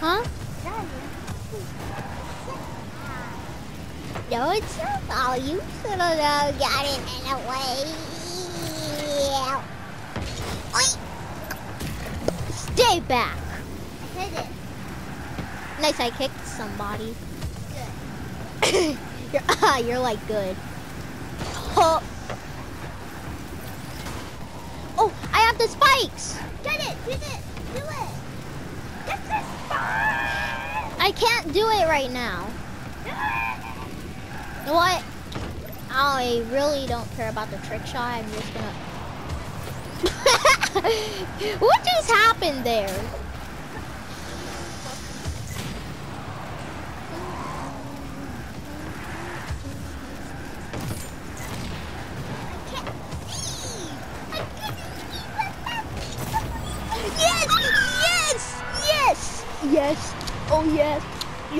Huh? No, it's not all you should have got it anyway. Oink. Stay back. Hit it. Nice, I kicked somebody. you're, ah, you're like good. Oh. oh, I have the spikes. Get it. Get it. Do it. I can't do it right now. What? I really don't care about the trick shot. I'm just gonna. what just happened there? Yes! Oh yes!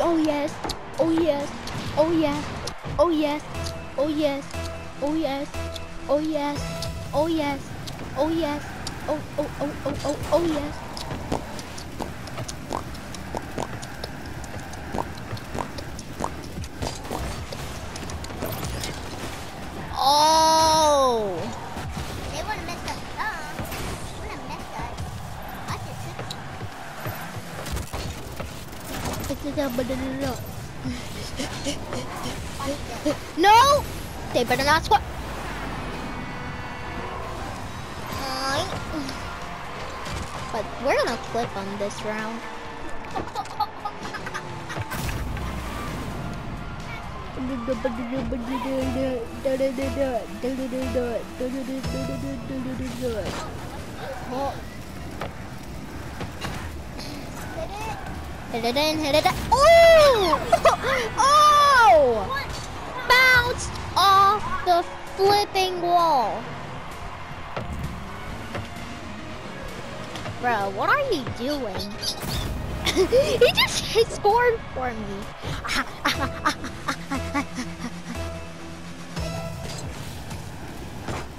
Oh yes! Oh yes! Oh yes! Oh yes! Oh yes! Oh yes! Oh yes! Oh yes! Oh yes! Oh oh oh oh oh oh yes! Trick. No! They better not squat. But we're gonna clip on this round. Oh. Hit it in, hit it in. Oh! Oh! Bounced off the flipping wall. Bro, what are you doing? he just hit scored for me.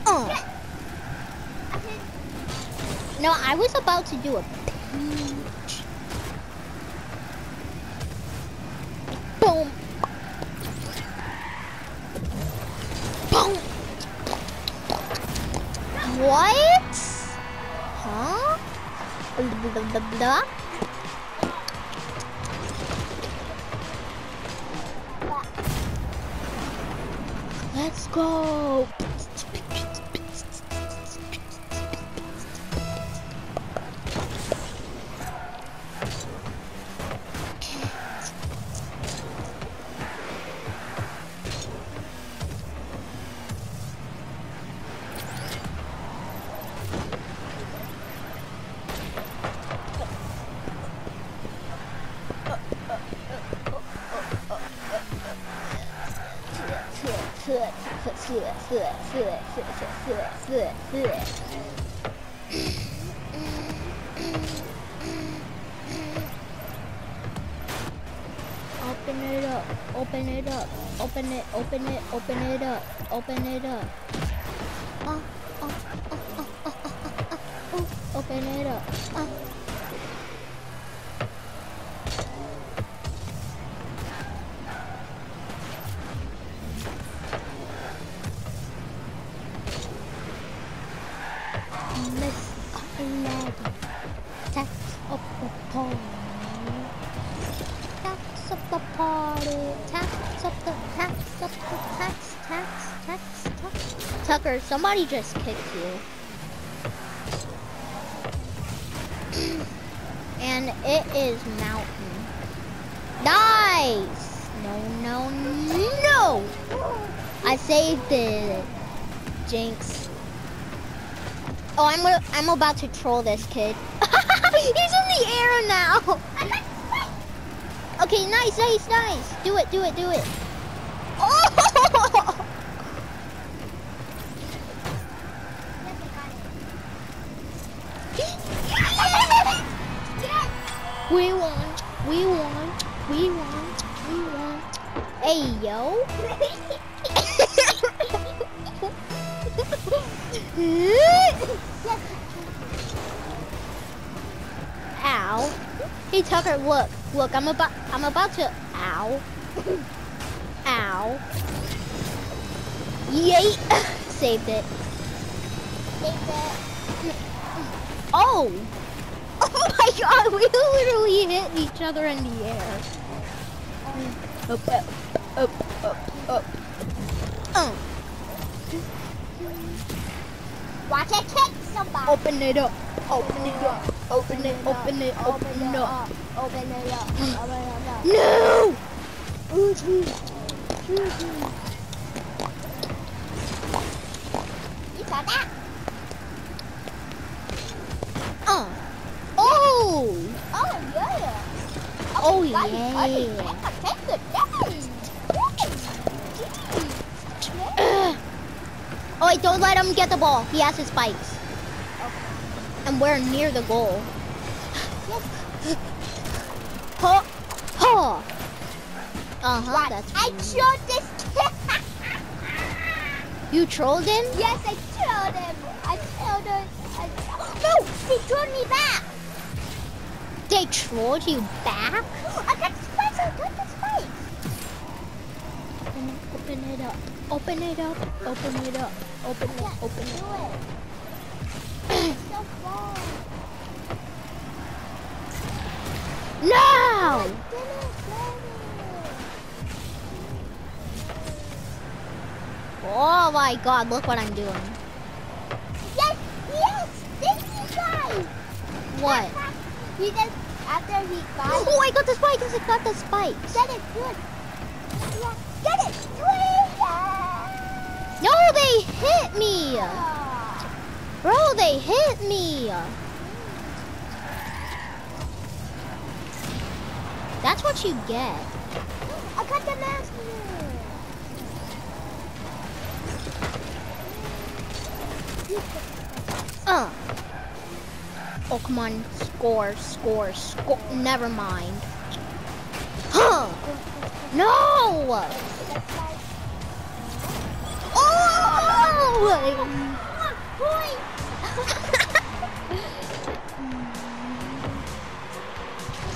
oh. No, I was about to do a Да? Let's go! Open it up, open it up, open it, open it, open it up, open it up. Uh, uh, uh, uh, uh, uh, uh, uh, open it up. Uh. Tax tax tax tax tax. Tucker, somebody just kicked you. and it is mountain. Nice. No, no, no. I saved it. Jinx. Oh, I'm I'm about to troll this kid. He's in the air now. Okay, nice, nice, nice. Do it, do it, do it. Oh! We won, we won, we won, we won. Hey, yo. Ow. Hey Tucker, look, look, I'm about, I'm about to, ow, ow, yay, saved it. Take it. Oh, oh my God, we literally hit each other in the air. Up, up, up, up, up. Uh, Watch it kick somebody. open it up, open it up, open it, open it, open it up. Open it up. Open it up. No! You saw that? Uh. Oh! Oh yeah. Oh, buddy. yeah. Take the damage. Ugh. Oh wait, don't let him get the ball. He has his spikes. And we're near the goal. Huh? Huh? Uh-huh, Watch. that's I showed this kid. You trolled him? yes, I showed him. I showed him. I... No, he threw me back. They trolled you back? I got the spikes. I got the spikes. Open it up. Open it up. Open it up. Open it. Yeah, Open it. it. It's so far. No! I didn't get it. Oh my god, look what I'm doing. Yes, yes, thank you guys. What? He just after he got Oh, I got the spikes. I got the spikes. get it good. Yeah, get it. Yeah. No, they hit me. Oh. Bro, they hit me. That's what you get. I got the mask. Uh. Oh, come on. Score, score, score. Never mind. Huh. No. Boy.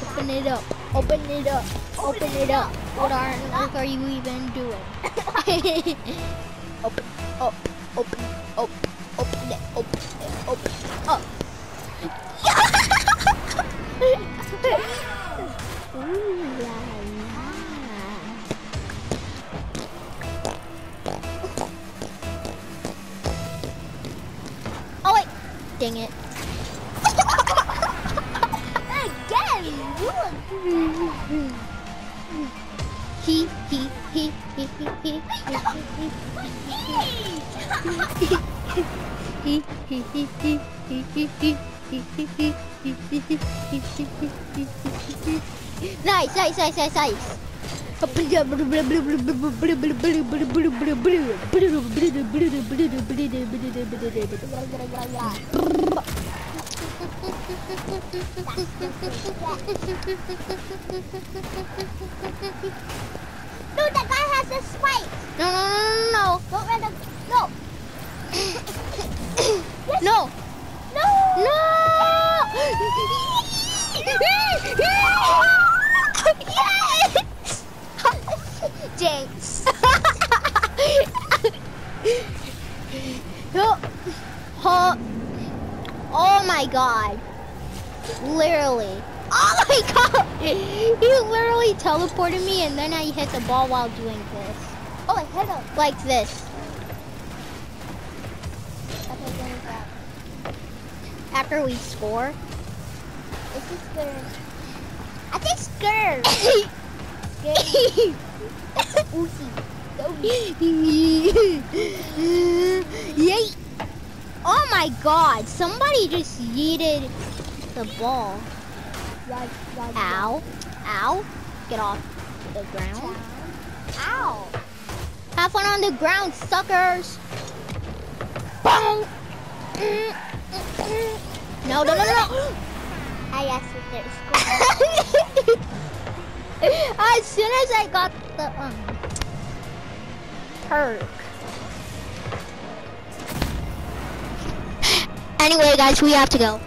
Open it up. Open it up. Open it up. What on earth are you even doing? open, up, open, up, open it, open it, open it up. Ooh la dang it. Again, he he he he he he he he he Nice, nice, nice, nice, nice. Dude, that guy has a spike. No, no, no, Don't let him. No. no, no, No. no, yes! Jinx. Huh. Huh. Oh my god. Literally. Oh my god! He literally teleported me and then I hit the ball while doing this. Oh, I hit him. Like this. Is? After we score. A skirt. I think. Skirt. Yay! Oh my god, somebody just yeeted the ball. Ow. Ow. Get off the ground. Ow. Have fun on the ground, suckers. Boom. No, no, no, no. I asked if there's as soon as I got the um perk. Anyway, guys, we have to go.